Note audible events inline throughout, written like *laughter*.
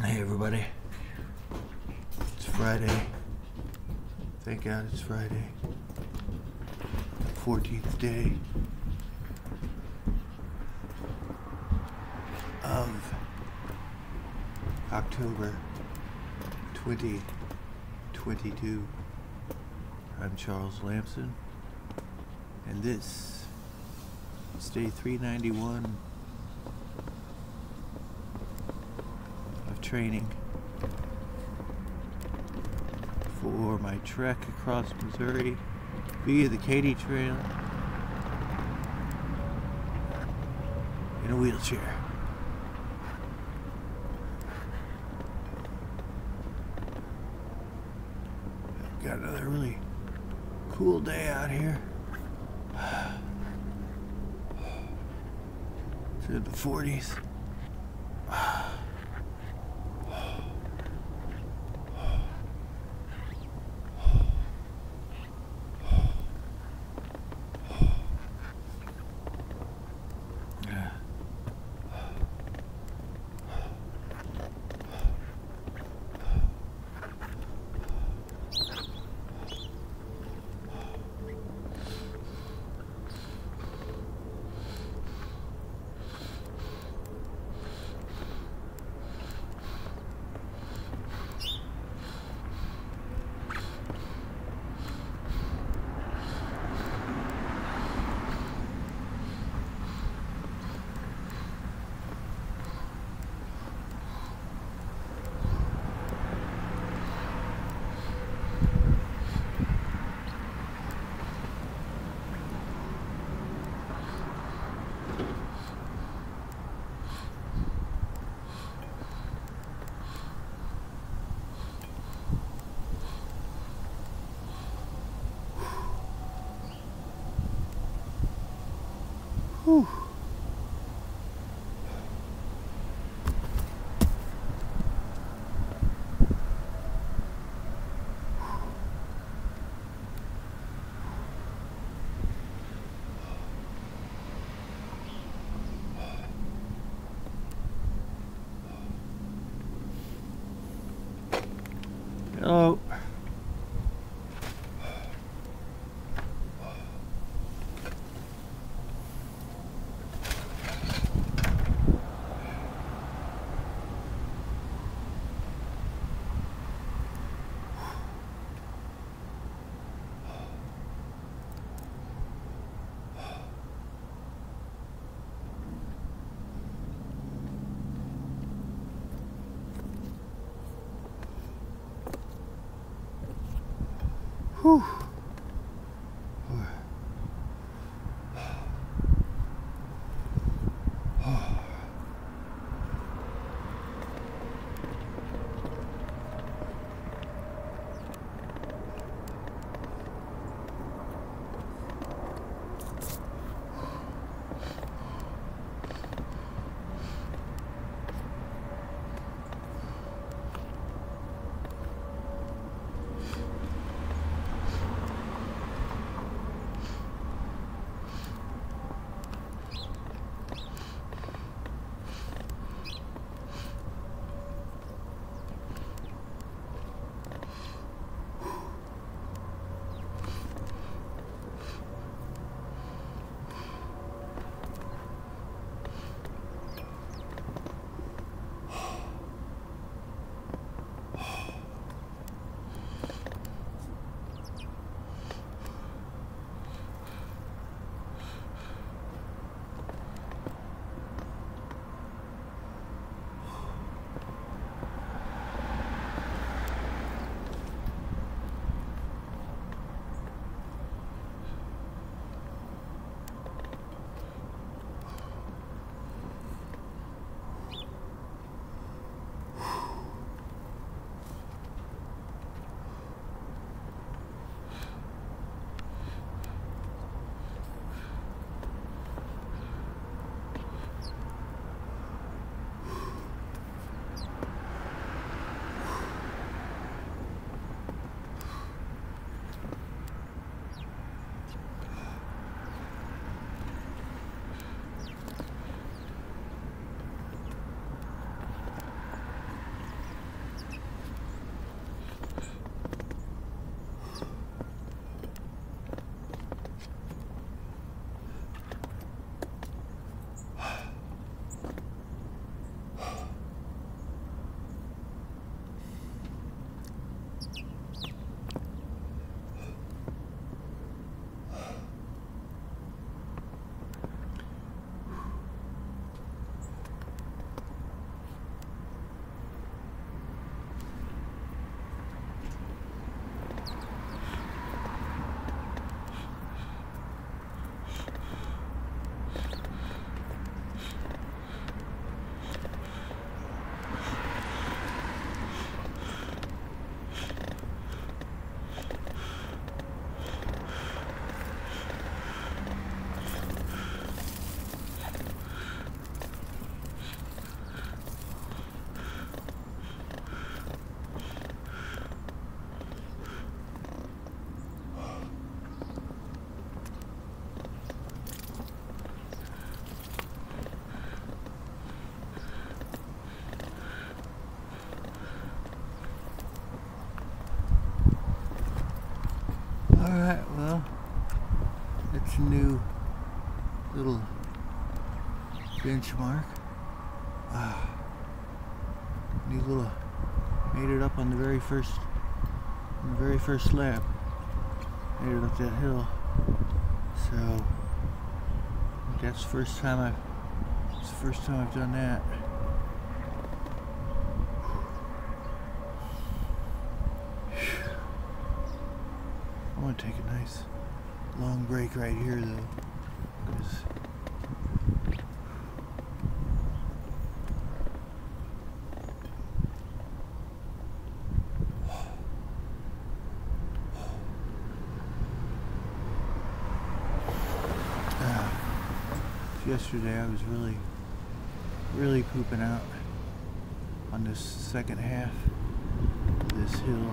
Hey, everybody. It's Friday. Thank God it's Friday. 14th day of October 2022. I'm Charles Lamson, and this is day 391 training for my trek across Missouri via the Katy Trail in a wheelchair. Got another really cool day out here. *sighs* It's in the 40s. Hello. Whew. Alright, well, that's a new little benchmark. Uh, new little, made it up on the very first, the very first lap. Made it up that hill. So, that's the first time I've, it's the first time I've done that. Right here though, because yesterday I was really, really pooping out on this second half of this hill.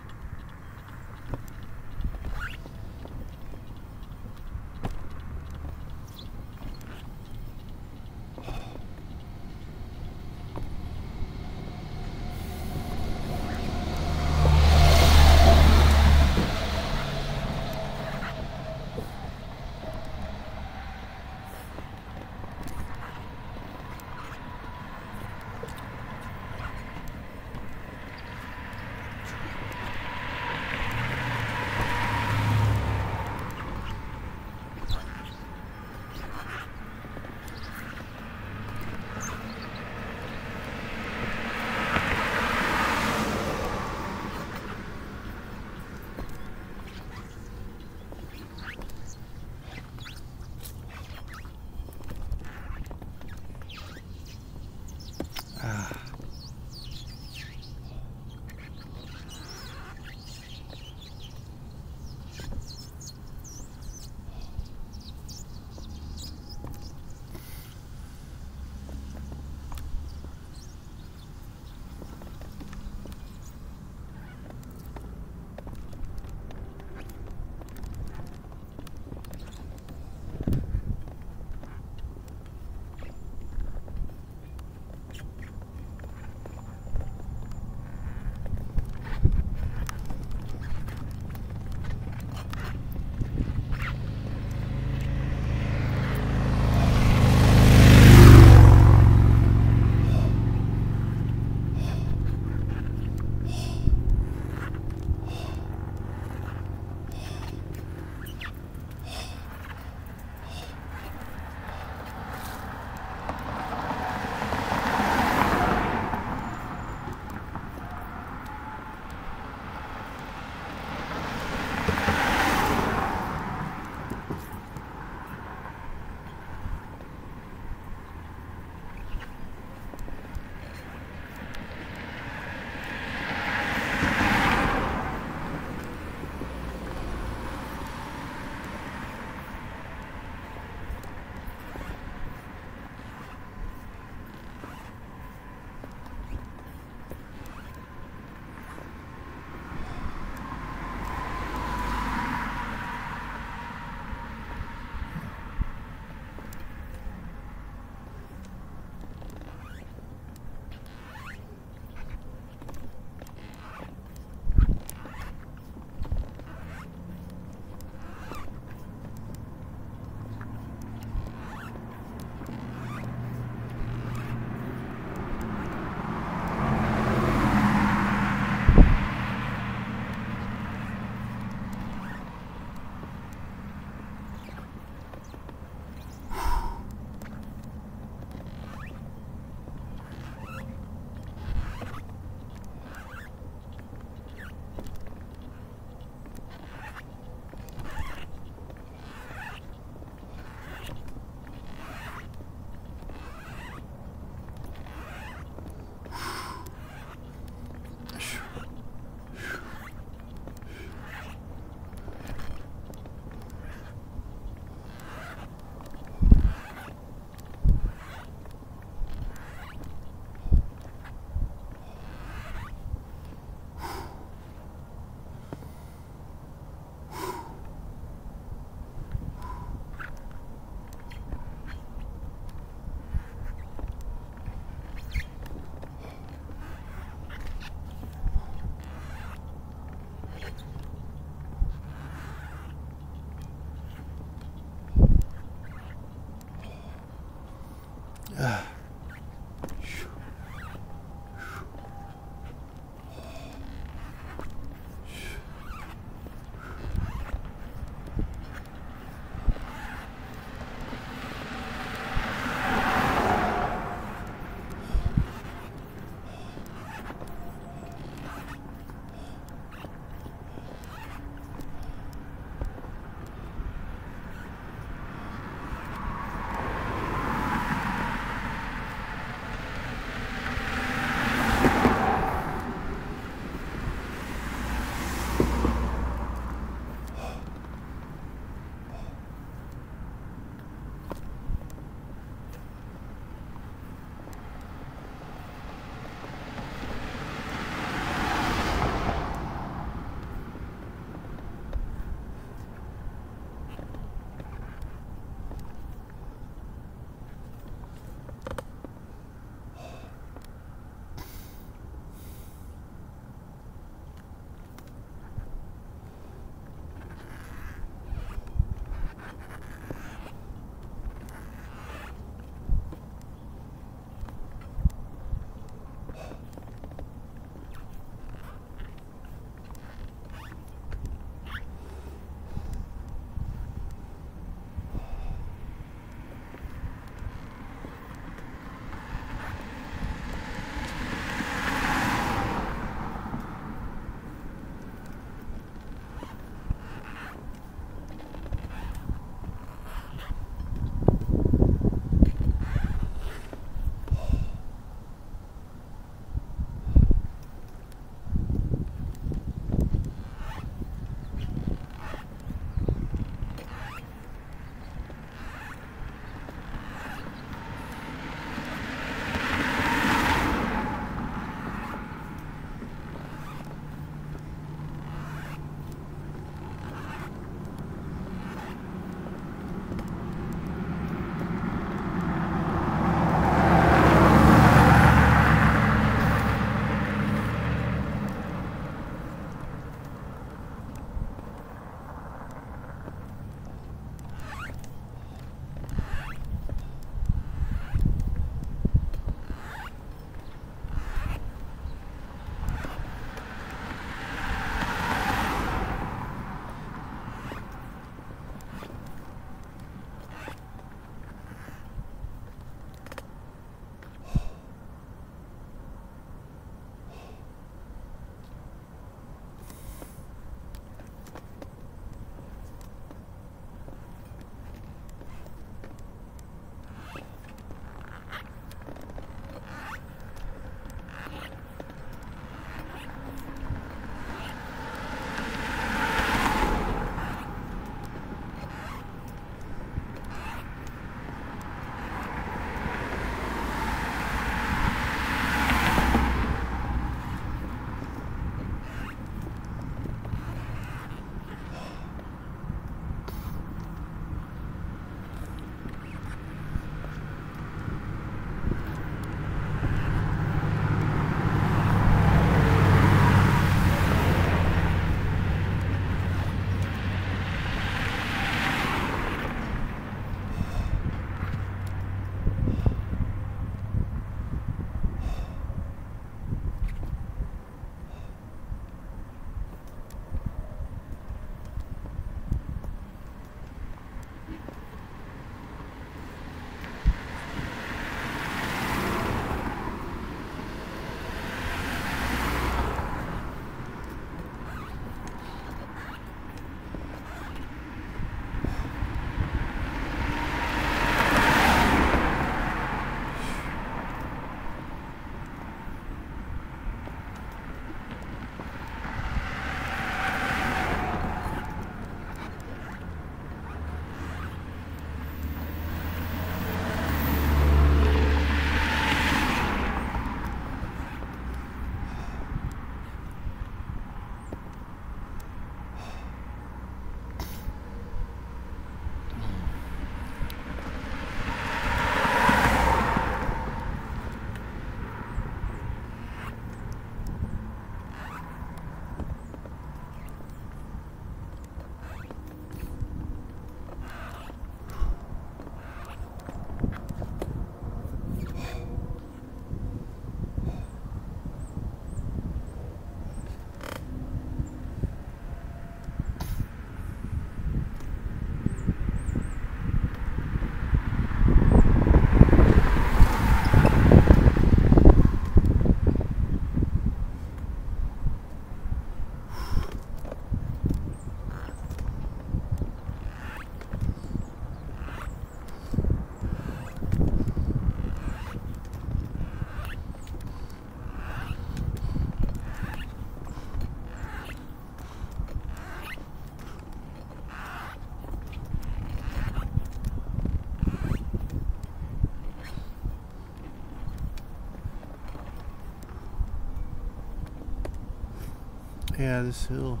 Yeah, this hill.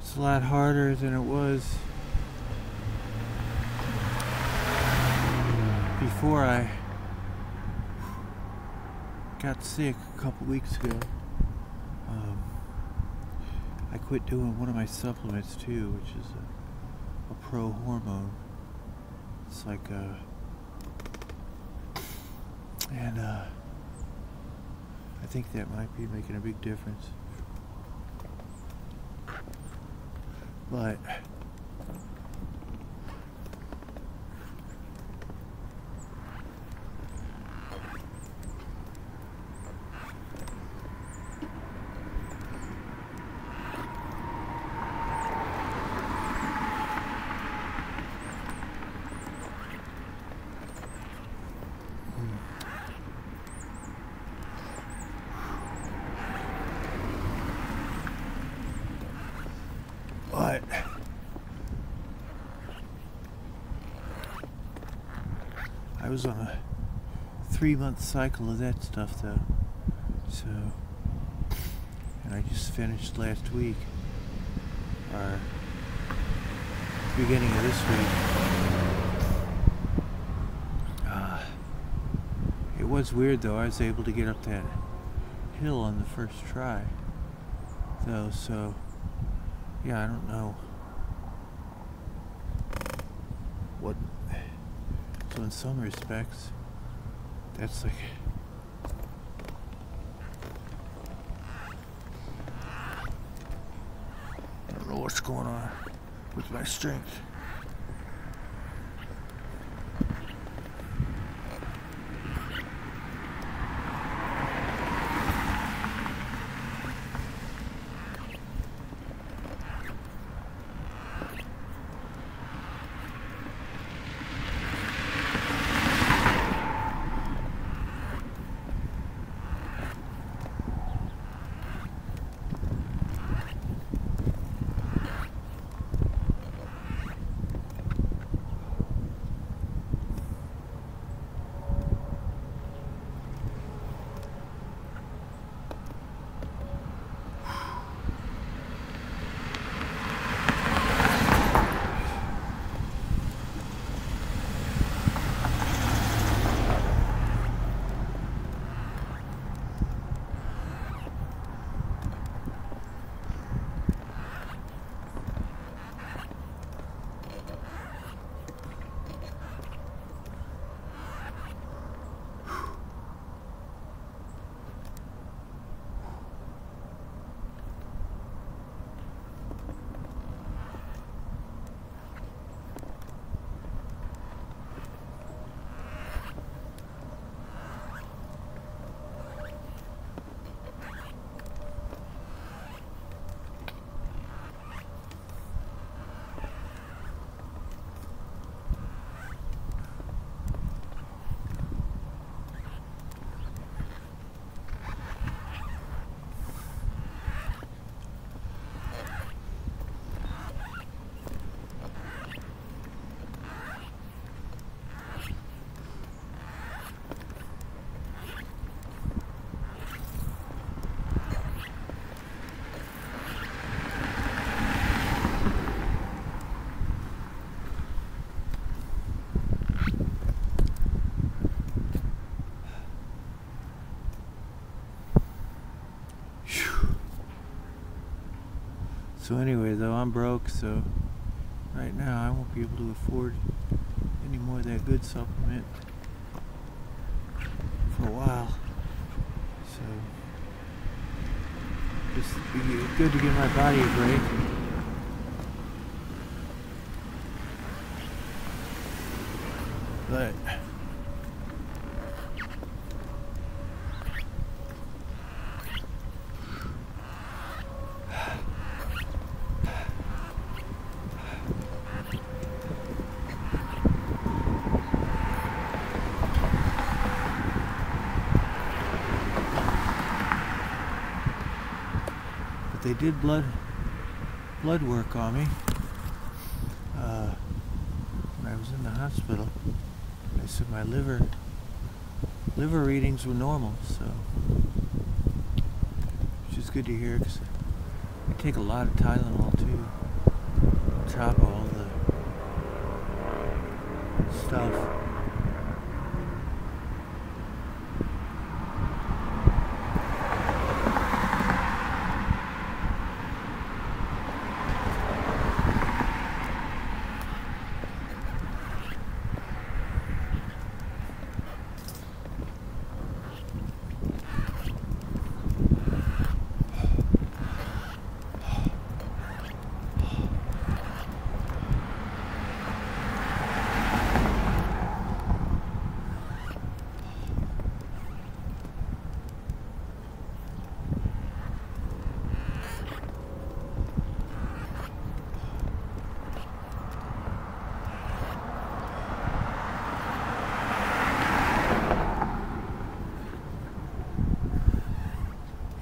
It's a lot harder than it was before I got sick a couple weeks ago. Um, I quit doing one of my supplements too, which is a, a pro hormone. It's like a. And, uh. I think that might be making a big difference. But. But I was on a three month cycle of that stuff though. So and I just finished last week. Or beginning of this week. Uh, it was weird though, I was able to get up that hill on the first try. Though, so yeah, I don't know what. So in some respects, that's like. I don't know what's going on with my strength. So anyway, though I'm broke, so right now I won't be able to afford any more of that good supplement for a while. So just be good to give my body a break. But but they did blood blood work on me uh, when I was in the hospital. They said my liver liver readings were normal, so which is good to hear because I take a lot of Tylenol too. On top of all the stuff.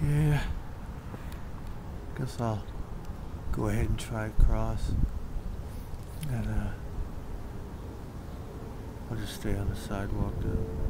Yeah. I'll go ahead and try cross. And uh I'll just stay on the sidewalk though.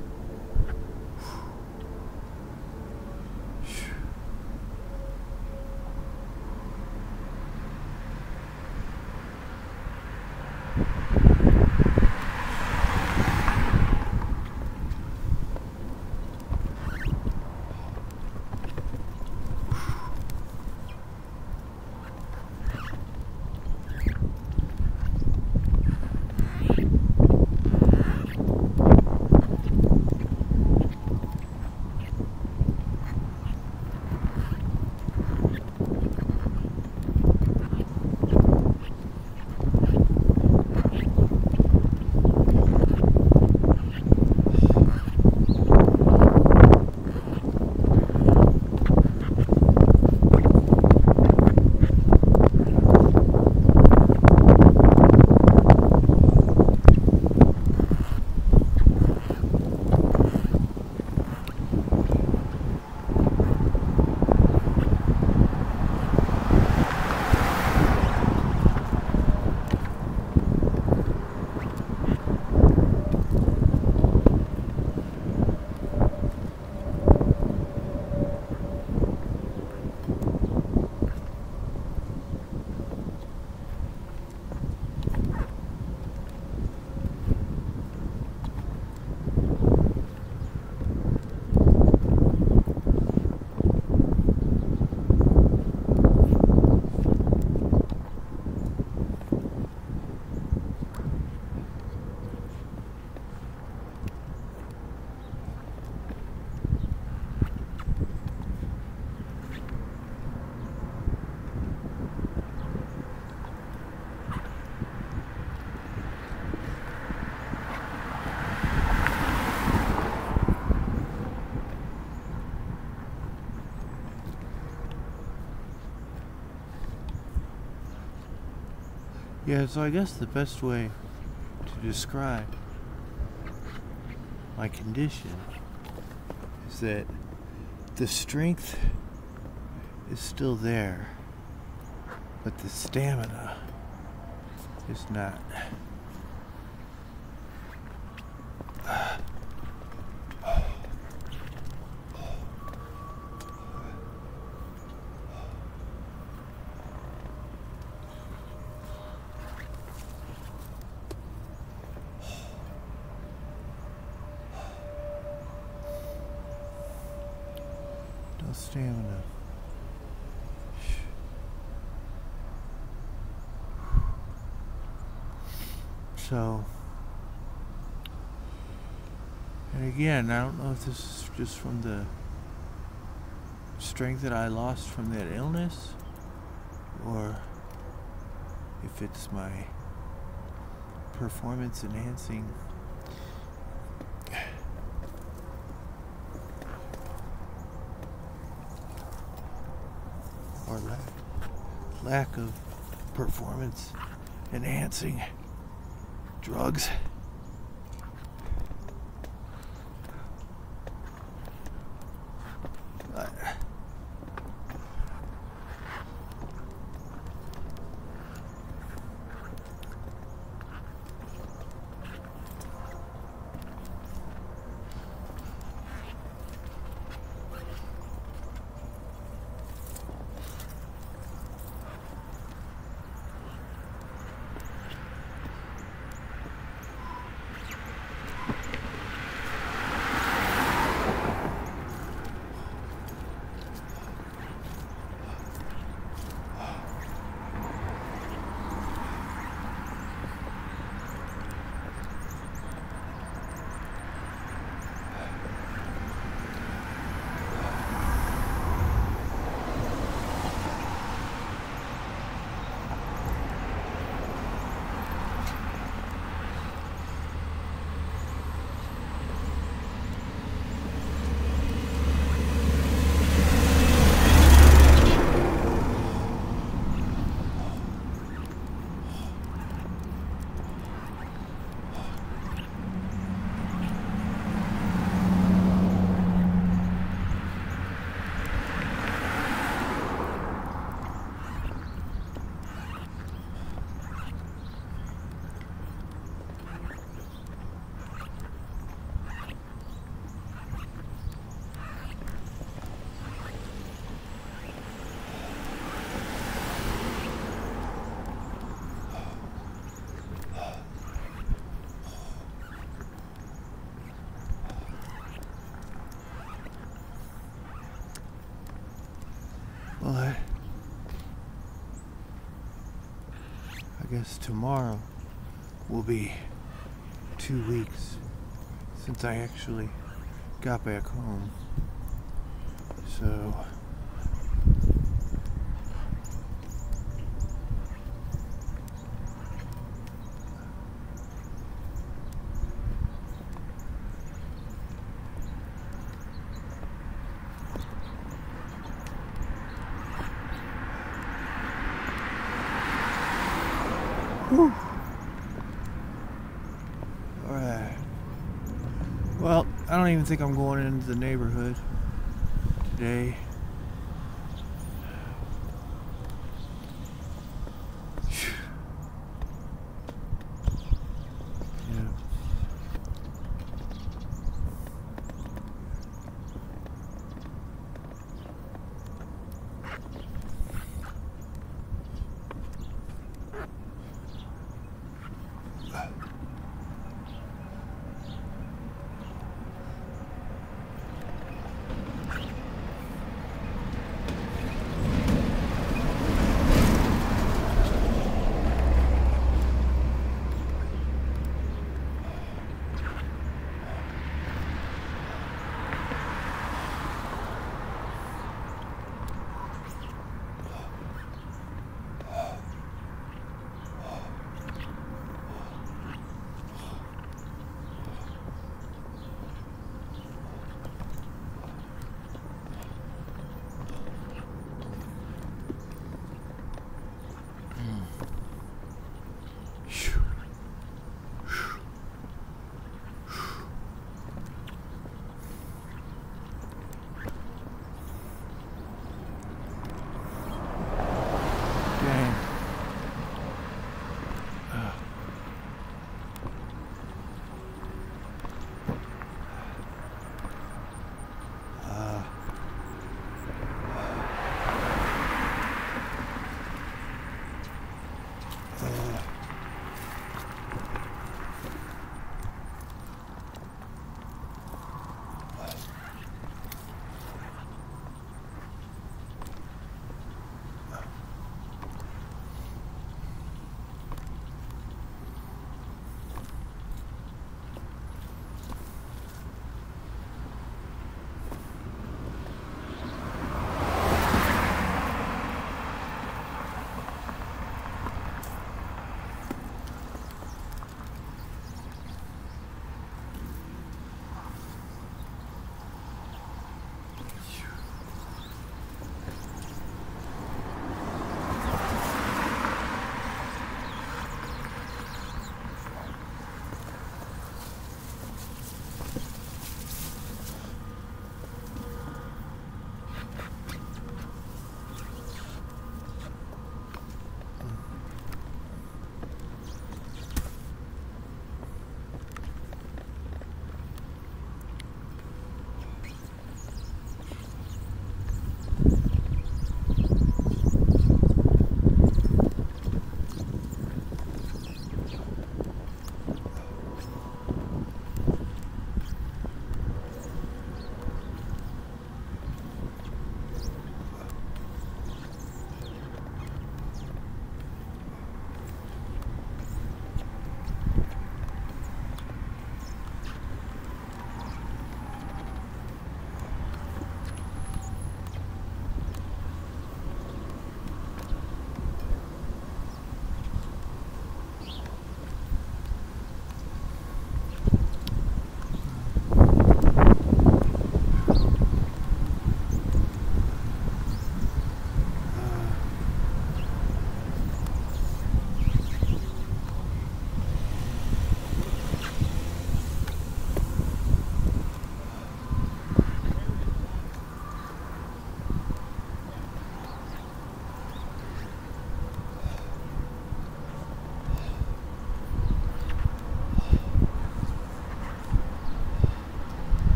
Yeah, so I guess the best way to describe my condition is that the strength is still there, but the stamina is not. No stamina. So, and I don't know if this is just from the strength that I lost from that illness or if it's my performance enhancing or lack, lack of performance enhancing drugs. Guess tomorrow will be two weeks since I actually got back home. So Whew. Alright. Well, I don't even think I'm going into the neighborhood today.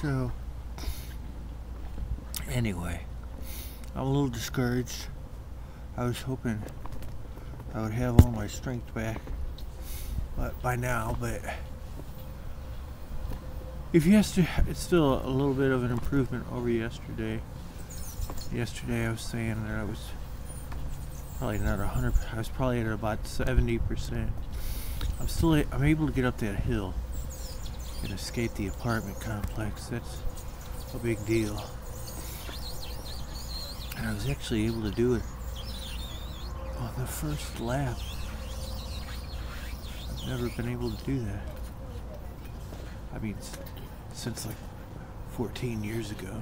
So, anyway, I'm a little discouraged. I was hoping I would have all my strength back but by now, but if yesterday, it's still a little bit of an improvement over yesterday. Yesterday I was saying that I was probably not 100, I was probably at about 70%. I'm still, I'm able to get up that hill and escape the apartment complex. That's a big deal. And I was actually able to do it on the first lap. I've never been able to do that. I mean, since like 14 years ago.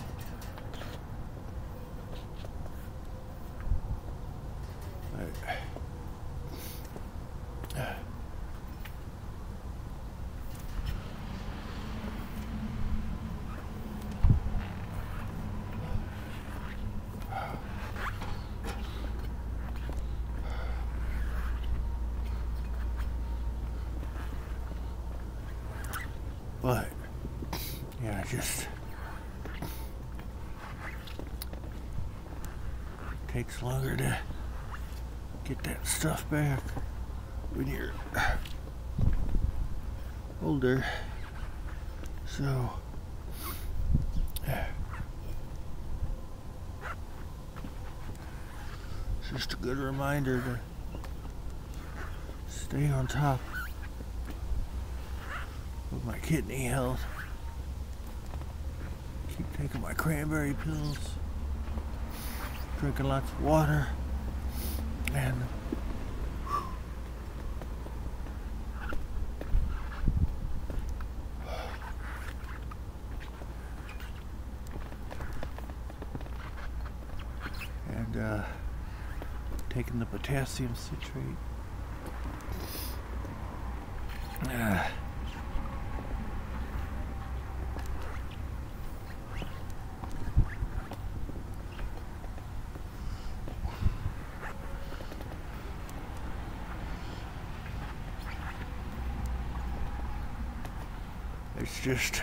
But, yeah, just takes longer to get that stuff back when you're older. So, it's just a good reminder to stay on top with my kidney health. Keep taking my cranberry pills, drinking lots of water, and and uh, taking the potassium citrate. Uh, It's just,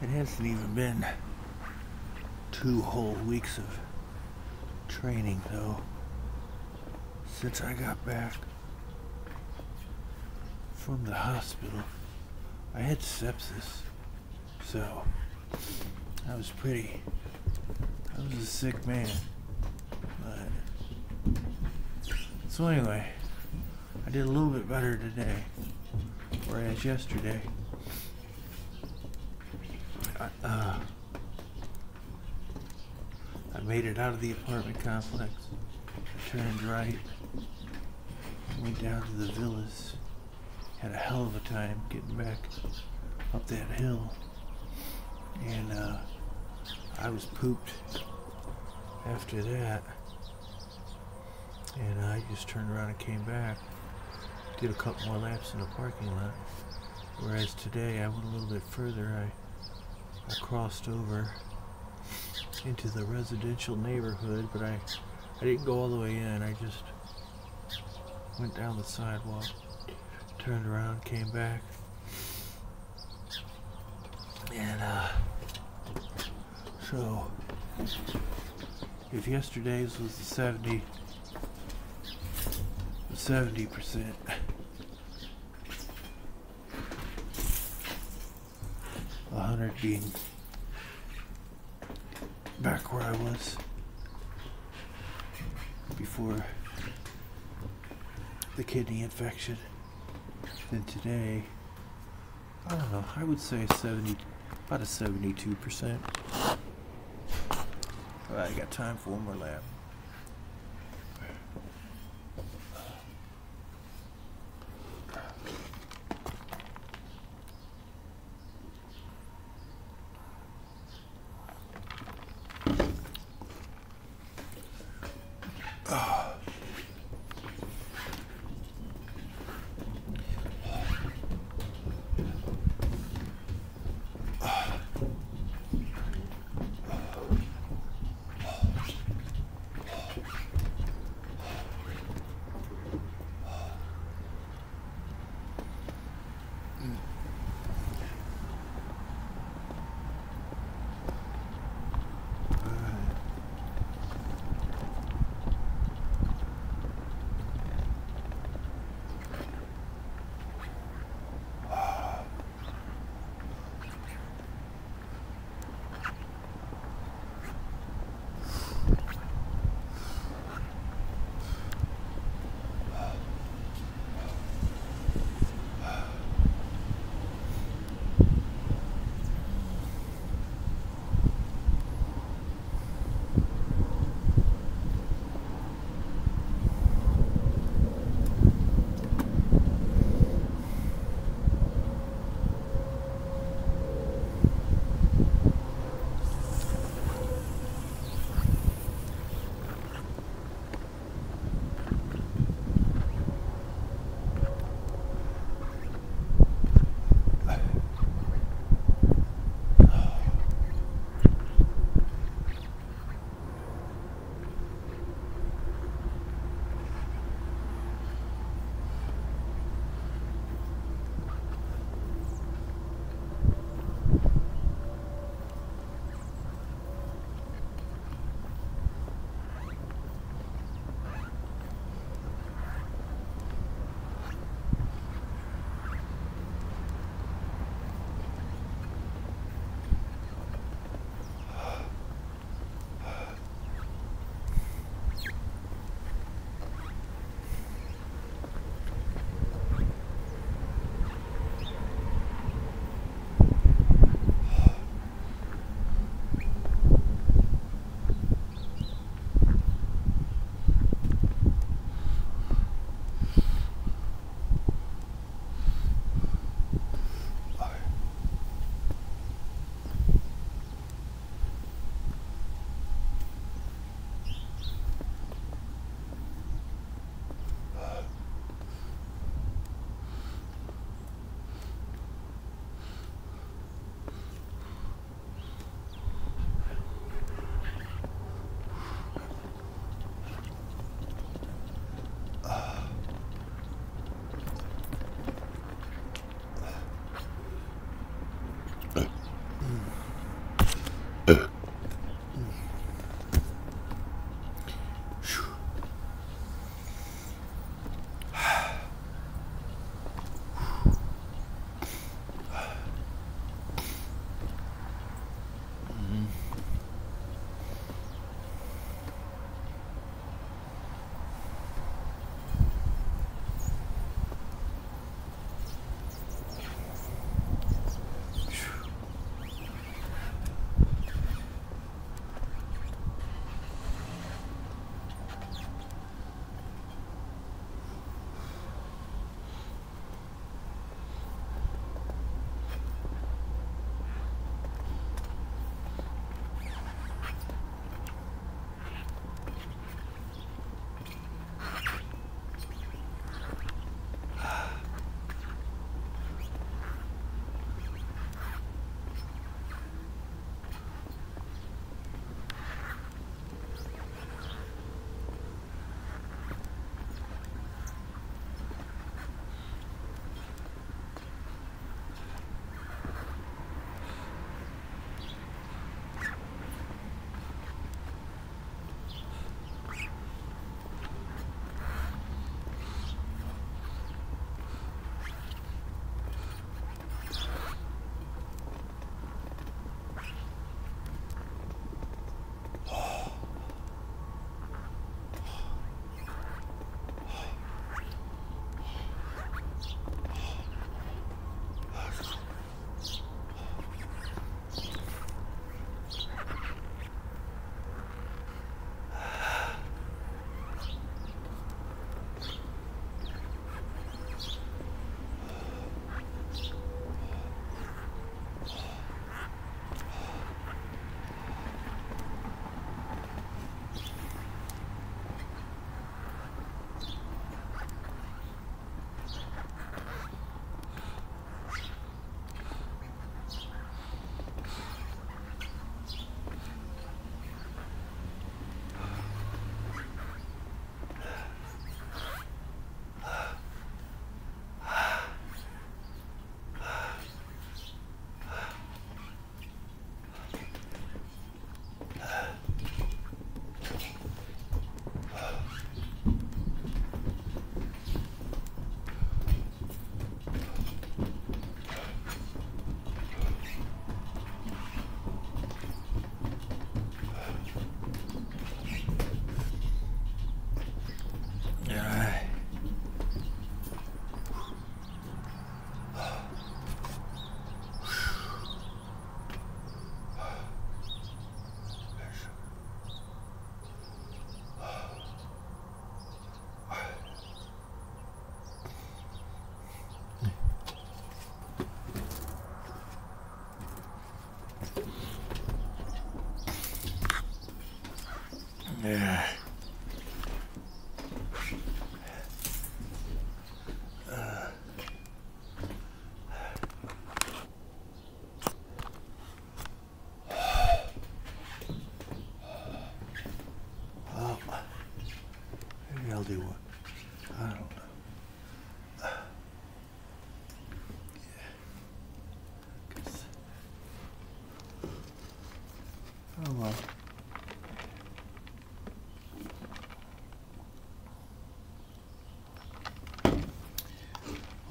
it hasn't even been two whole weeks of training though since I got back from the hospital. I had sepsis, so I was pretty, I was a sick man. But, so anyway, I did a little bit better today, whereas yesterday, uh, I made it out of the apartment complex, turned right, went down to the villas, had a hell of a time getting back up that hill, and uh, I was pooped after that, and I just turned around and came back, did a couple more laps in the parking lot, whereas today I went a little bit further, I I crossed over into the residential neighborhood, but I, I didn't go all the way in. I just went down the sidewalk, turned around, came back. And, uh, so, if yesterday's was the 70, the 70%, a hundred being back where I was before the kidney infection. Then today, I don't know, I would say 70, about a 72%. All right, I got time for one more lap.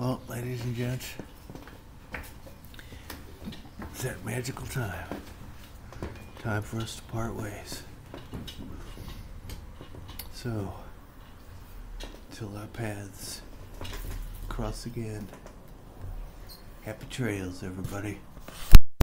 Well, ladies and gents, it's that magical time. Time for us to part ways. So, till our paths cross again, happy trails, everybody.